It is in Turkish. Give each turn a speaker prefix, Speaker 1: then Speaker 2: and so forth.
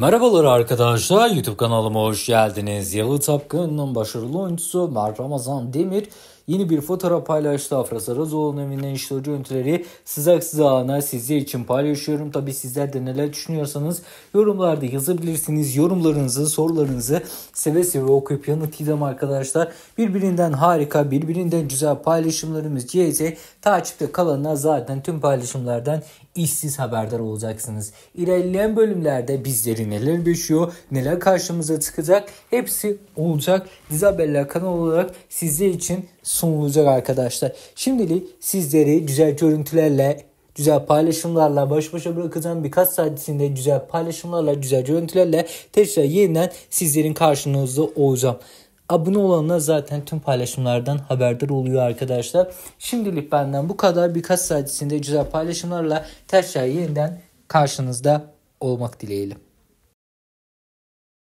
Speaker 1: Merhabalar arkadaşlar YouTube kanalıma hoş geldiniz. Yalı Tapkın'ın başarılı oyuncusu Mert Ramazan Demir yeni bir fotoğraf paylaştı. Afra Sarazoğlu'nun evinden işleri görüntüleri sıcak sıcağına sizler için paylaşıyorum. Tabi sizler de neler düşünüyorsanız yorumlarda yazabilirsiniz. Yorumlarınızı, sorularınızı seve seve okuyup yanıtlayacağım arkadaşlar. Birbirinden harika, birbirinden güzel paylaşımlarımız CZ. Takipte kalanlar zaten tüm paylaşımlardan işsiz haberdar olacaksınız. İlerleyen bölümlerde bizleri neler beşiyor, neler karşımıza çıkacak hepsi olacak. Dizi Haberler kanalı olarak sizler için sunulacak arkadaşlar. Şimdilik sizleri güzel görüntülerle güzel paylaşımlarla baş başa bırakacağım. Birkaç saat içinde güzel paylaşımlarla, güzel görüntülerle tekrar yeniden sizlerin karşınızda olacağım. Abone olanlar zaten tüm paylaşımlardan haberdar oluyor arkadaşlar. Şimdilik benden bu kadar. Birkaç saat içinde güzel paylaşımlarla tekrar yeniden karşınızda olmak dileğiyle.